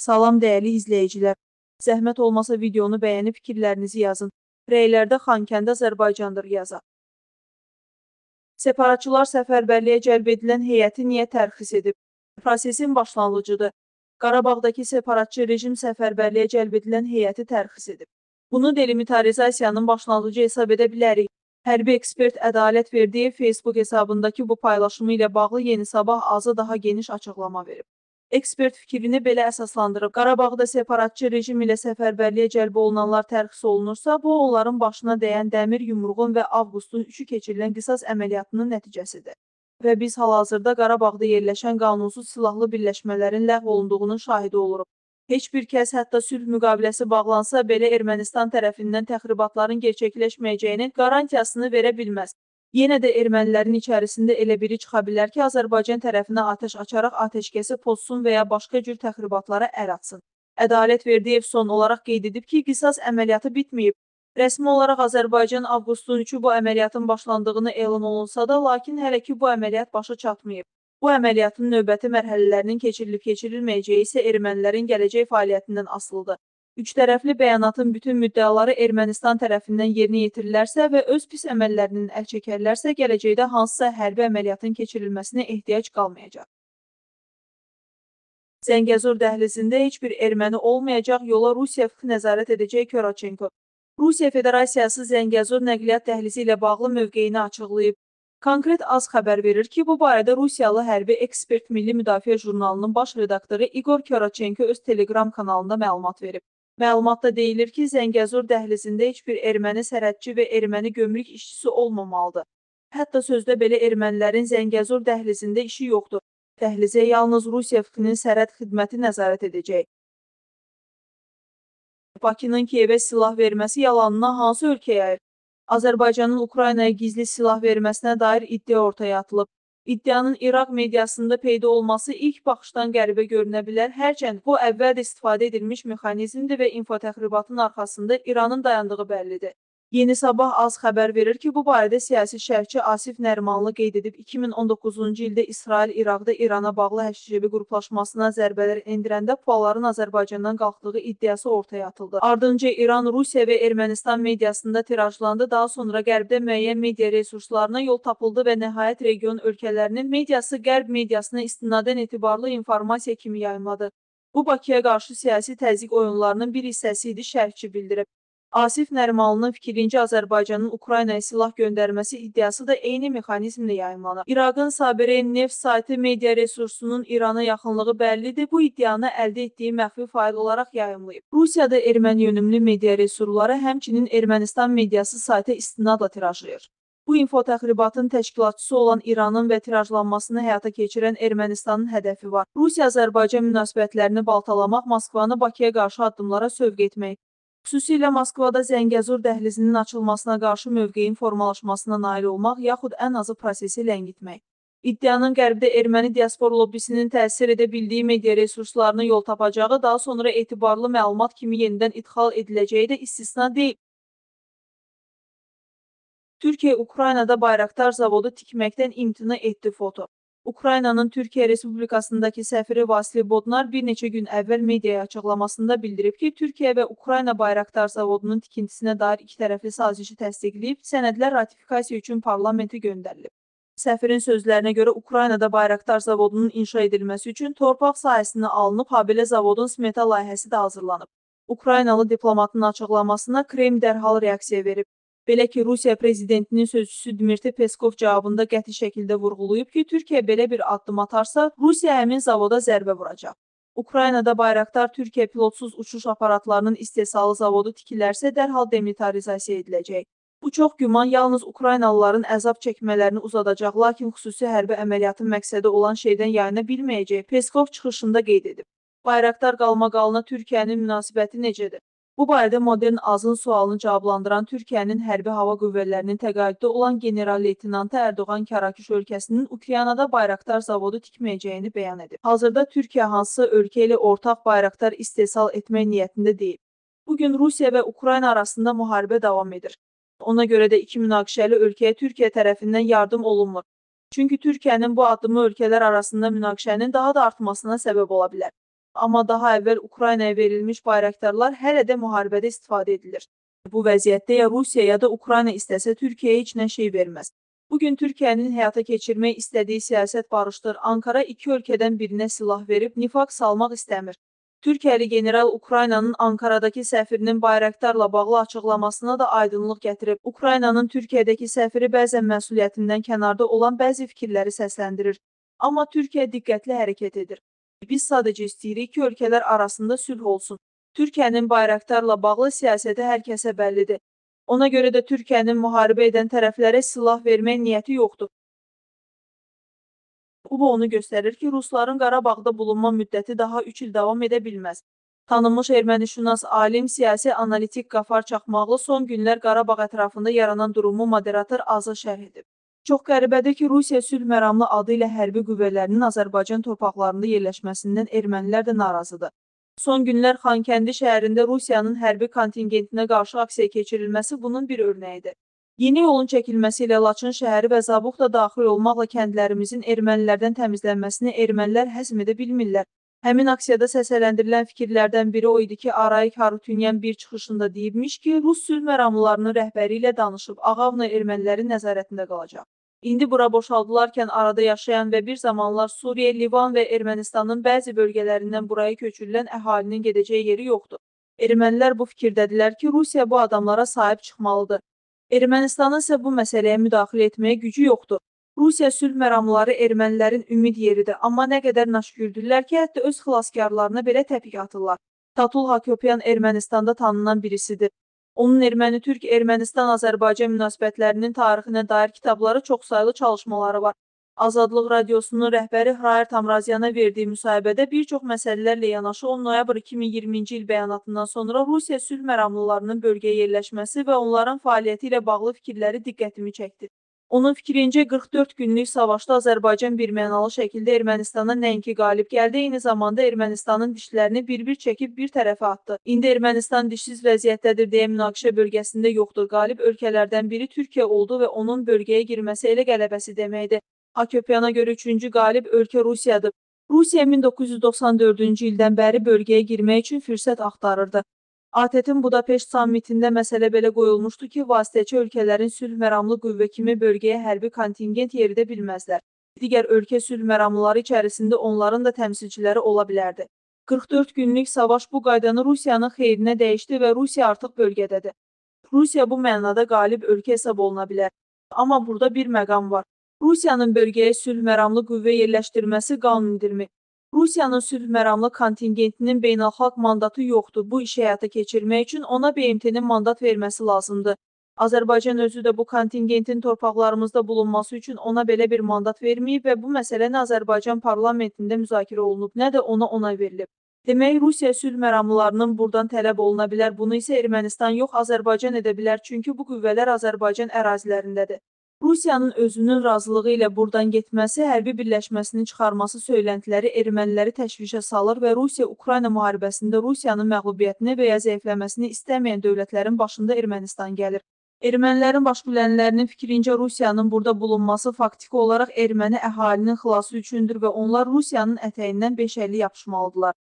Salam dəyərli izləyicilər. Zəhmət olmasa videonu bəyənib fikirlərinizi yazın. Rəylərdə Xankəndi Azərbaycandır yazaq. Separatçılar səfərbərliyə cəlb edilən heyəti niyə tərxis edib? Prosesin başlanğıcıdır. Qarabağdakı separatçı rejim səfərbərliyə cəlb edilən heyəti tərxis edib. Bunu delimitarizasiyanın başlanğıcı hesab edə bilərik. Hərbi ekspert Ədalət Verdiyev Facebook hesabındakı bu paylaşımı ilə bağlı Yeni Sabah azı daha geniş açıqlama verib. Ekspert fikrini belə əsaslandırıb. Qarabağda separatçı rejim ilə səfərbərliyə cəlb olunanlar tərxis olunursa, bu onların başına dəyən dəmir yumruğun və avqustun 3-ü keçirilən qisas əməliyyatının nəticəsidir. Və biz hal-hazırda Qarabağda yerləşən qanunsuz silahlı birləşmələrin ləğv olunduğunun şahidi oluruq. Heç bir kəs hətta sülh müqaviləsi bağlansa belə Ermənistan tərəfindən təxribatların gerçəkləşməyəcəyinin qarantiyasını verə bilməz. Yenə də ermənilərin içərisində elə biri çıxa bilər ki, Azərbaycan tərəfinə atəş açaraq atəşkəsi pozsun və ya başqa cür təxribatlara əl atsın. Ədalət Verdiyev son olaraq qeyd edib ki, qisas əməliyyatı bitməyib. Rəsmi olaraq Azərbaycan avqustun 3-ü bu əməliyyatın başlandığını elan olunsa da, lakin hələ ki bu əməliyyat başa çatmayıb. Bu əməliyyatın növbəti mərhələlərinin keçirilib-keçirilməyəcəyi isə ermənilərin gələcək fəaliyyətindən asılıdır. Üç tərəfli bəyanatın bütün müddəaları Ermənistan tərəfindən yerinə yetirilərsə və öz pis əməllərinin əl çəkərlərsə, gələcəkdə hansısa hərbi əməliyyatın keçirilməsinə ehtiyac qalmayacaq. Zəngəzur dəhlizində heç bir erməni olmayacaq, yola Rusiya nəzarət edəcək Koroçenko. Rusiya Federasiyası Zəngəzur nəqliyyat dəhlizi ilə bağlı mövqeyini açıqlayıb. Konkret az xəbər verir ki, bu barədə Rusiyalı hərbi ekspert Milli Müdafiə jurnalının baş redaktoru Igor Koroçenko öz Telegram kanalında məlumat verib. Məlumatda deyilir ki, Zəngəzur dəhlizində heç bir erməni sərhədçi və erməni gömrük işçisi olmamalıdır. Hətta sözdə belə ermənilərin Zəngəzur dəhlizində işi yoxdur. Dəhlizə yalnız Rusiya fikrinin sərhəd xidməti nəzarət edəcək. Bakının Kiyevə silah verməsi yalanına hansı ölkə yayır? Azərbaycanın Ukraynaya gizli silah verməsinə dair iddia ortaya atılıb. İddianın İraq mediasında peyda olması ilk baxışdan qəribə görünə bilər, hərçənd bu əvvəl də istifadə edilmiş mexanizmdir və infotəxribatın arxasında İranın dayandığı bəllidir. Yeni Sabah az xəbər verir ki, bu barədə siyasi şərhçi Asif Nərmanlı qeyd edib 2019-cu ildə İsrail İraqda İrana bağlı həşribi qruplaşmasına zərbələr endirəndə pualların Azərbaycandan qalxdığı iddiası ortaya atıldı. Ardınca İran, Rusiya və Ermənistan mediasında tirajlandı, daha sonra qərbdə müəyyən media resurslarına yol tapıldı və nəhayət region ölkələrinin mediası qərb mediasına istinadən etibarlı informasiya kimi yayımladı. Bu Bakıya qarşı siyasi təzyiq oyunlarının bir hissəsi idi, şərhçi bildirib. Asif Nərimanlının fikrincə Azərbaycanın Ukraynaya silah göndərməsi iddiası da eyni mexanizmlə yayımlanır. İraqın Sabire neft saytı media resursunun İrana yaxınlığı bəllidir. Bu iddianı əldə etdiyi məxfi fayl olaraq yayımlayıb. Rusiyada erməni yönümlü media resurları həmçinin Ermənistan mediası saytı istinadla tirajlayır. Bu info təxribatın təşkilatçısı olan İranın və tirajlanmasını həyata keçirən Ermənistanın hədəfi var. Rusiya-Azərbaycan münasibətlərini baltalamaq, Moskvanı Bakıya qarşı addımlara sövq etmək, Xüsusilə Moskvada Zəngəzur dəhlizinin açılmasına qarşı mövqeyin formalaşmasına nail olmaq, yaxud ən azı prosesi ləngitmək. İddianın qərbdə erməni diaspor lobbisinin təsir edə bildiyi media resurslarına yol tapacağı, daha sonra etibarlı məlumat kimi yenidən idxal ediləcəyi də istisna deyil. Türkiyə Ukraynada Bayraktar zavodu tikməkdən imtina etdi foto. Ukraynanın Türkiyə Respublikasındakı səfiri Vasili Bodnar bir neçə gün əvvəl mediaya açıqlamasında bildirib ki, Türkiyə və Ukrayna Bayraktar zavodunun tikintisinə dair iki tərəfli sazişi təsdiqləyib, sənədlər ratifikasiya üçün parlamentə göndərilib. Səfirin sözlərinə görə Ukraynada Bayraktar zavodunun inşa edilməsi üçün torpaq sahəsində alınıb, habelə zavodun smeta layihəsi də hazırlanıb. Ukraynalı diplomatın açıqlamasına Kreml dərhal reaksiya verib. Belə ki, Rusiya prezidentinin sözçüsü Dmitri Peskov cavabında qəti şəkildə vurğulayıb ki, Türkiyə belə bir addım atarsa, Rusiya həmin zavoda zərbə vuracaq. Ukraynada Bayraktar Türkiyə pilotsuz uçuş aparatlarının istehsalı zavodu tikilərsə dərhal demilitarizasiya ediləcək. Bu çox güman yalnız Ukraynalıların əzab çəkmələrini uzadacaq, lakin xüsusi hərbi əməliyyatın məqsədi olan şeydən yayına bilməyəcək, Peskov çıxışında qeyd edib. Bayraktar qalmaqalına Türkiyənin münasibəti necədir? Bu barədə Modern Azın sualını cavablandıran Türkiyənin Hərbi Hava Qüvvələrinin təqaüddə olan general-leytenantı Ərdoğan Karakiş ölkəsinin Ukraynada Bayraktar zavodu tikməyəcəyini bəyan edib. Hazırda Türkiyə hansısa ölkə ilə ortaq Bayraktar istehsal etmək niyyətində deyil. Bugün Rusiya və Ukrayna arasında müharibə davam edir. Ona görə də iki münaqişəli ölkəyə Türkiyə tərəfindən yardım olunmur. Çünki Türkiyənin bu addımı ölkələr arasında münaqişənin daha da artmasına səbəb ola bilər. Amma daha əvvəl Ukraynaya verilmiş bayraqdarlar hələ də müharibədə istifadə edilir. Bu vəziyyətdə ya Rusiya ya da Ukrayna istəsə Türkiyəyə heç nə şey verməz. Bugün Türkiyənin həyata keçirmək istədiyi siyasət barışdır. Ankara iki ölkədən birinə silah verib nifaq salmaq istəmir. Türkiyəli general Ukraynanın Ankaradakı səfirinin bayraqdarla bağlı açıqlamasına da aydınlıq gətirib. Ukraynanın Türkiyədəki səfiri bəzən məsuliyyətindən kənarda olan bəzi fikirləri səsləndirir. Amma Türkiyə diqqətli hərəkət edir. Biz sadəcə istəyirik ki, ölkələr arasında sülh olsun. Türkiyənin bayraqdarla bağlı siyasəti hər kəsə bəllidir. Ona görə də Türkiyənin müharibə edən tərəflərə silah vermək niyyəti yoxdur. Bu onu göstərir ki, Rusların Qarabağda bulunma müddəti daha 3 il davam edə bilməz. Tanınmış ermənişünas alim, siyasi analitik Qafar Çaxmaqlı son günlər Qarabağ ətrafında yaranan durumu moderator Azı şərh edib. Çox qəribədir ki, Rusiya sülh məramlı adı ilə hərbi qüvvələrinin Azərbaycan torpaqlarında yerləşməsindən ermənilər də narazıdır. Son günlər Xankəndi şəhərində Rusiyanın hərbi kontingentinə qarşı aksiya keçirilməsi bunun bir örnəyidir. Yeni yolun çəkilməsi ilə Laçın şəhəri və Zabuq da daxil olmaqla kəndlərimizin ermənilərdən təmizlənməsini ermənilər həzm edə bilmirlər. Həmin aksiyada səsləndirilən fikirlərdən biri o idi ki, Arayik Harutyunyan bir çıxışında deyibmiş ki, Rus sülh məramlılarının rəhbəri ilə danışıb, Ağavla ermənilərin nəzarətində qalacaq. İndi bura boşaldılarkən arada yaşayan və bir zamanlar Suriya, Livan və Ermənistanın bəzi bölgələrindən buraya köçürülən əhalinin gedəcəyi yeri yoxdur. Ermənilər bu fikirdədirlər ki, Rusiya bu adamlara sahib çıxmalıdır. Ermənistanın isə bu məsələyə müdaxilə etməyə gücü yoxdur. Rusiya sülh məramları ermənilərin ümid yeridir, amma nə qədər naşkürdürlər ki, hətta öz xilaskarlarına belə təpik atırlar. Tatul Hakopyan Ermənistanda tanınan birisidir. Onun erməni-türk Ermənistan-Azərbaycan münasibətlərinin tarixinə dair kitabları çoxsaylı çalışmaları var. Azadlıq Radiosunun rəhbəri Hrayər Tamrazyana verdiyi müsahibədə bir çox məsələlərlə yanaşı 10 noyabr 2020-ci il bəyanatından sonra Rusiya sülh məramlılarının bölgəyə yerləşməsi və onların fəaliyyəti ilə bağlı fikirləri diqqətimi çəkdi. Onun fikrincə 44 günlük savaşda Azərbaycan birmənalı şəkildə Ermənistana nəinki qalib gəldi, eyni zamanda Ermənistanın dişlərini bir-bir çəkib bir tərəfə atdı. İndi Ermənistan dişsiz vəziyyətdədir deyə münaqişə bölgəsində yoxdur. Qalib ölkələrdən biri Türkiyə oldu və onun bölgəyə girməsi elə qələbəsi deməkdir. Haköpyana görə üçüncü qalib ölkə Rusiyadır. Rusiya 1994-cü ildən bəri bölgəyə girmək üçün fürsət axtarırdı. ATƏT-in Budapeşt sammitində məsələ belə qoyulmuşdu ki, vasitəçi ölkələrin sülh məramlı qüvvə kimi bölgəyə hərbi kontingent yeridə bilməzlər. Digər ölkə sülh məramlıları içərisində onların da təmsilçiləri ola bilərdi. 44 günlük savaş bu qaydanı Rusiyanın xeyrinə dəyişdi və Rusiya artıq bölgədədir. Rusiya bu mənada qalib ölkə hesab oluna bilər. Amma burada bir məqam var. Rusiyanın bölgəyə sülh məramlı qüvvə yerləşdirməsi qanundirmi. Rusiyanın sülh məramlı kontingentinin beynəlxalq mandatı yoxdur. Bu işi həyata keçirmək üçün ona BMT-nin mandat verməsi lazımdır. Azərbaycan özü də bu kontingentin torpaqlarımızda bulunması üçün ona belə bir mandat verməyib və bu məsələ nə Azərbaycan parlamentində müzakirə olunub, nə də ona ona verilib. Demək, Rusiya sülh məramlılarının buradan tələb oluna bilər. Bunu isə Ermənistan yox, Azərbaycan edə bilər, çünki bu qüvvələr Azərbaycan ərazilərindədir. Rusiyanın özünün razılığı ilə buradan getməsi, hərbi birləşməsinin çıxarması söyləntiləri erməniləri təşvişə salır və Rusiya-Ukrayna müharibəsində Rusiyanın məğlubiyyətini və ya zəifləməsini istəməyən dövlətlərin başında Ermənistan gəlir. Ermənilərin baş bilənlərinin fikrincə Rusiyanın burada bulunması faktiki olaraq erməni əhalinin xilası üçündür və onlar Rusiyanın ətəyindən beşəlli yapışmalıdırlar.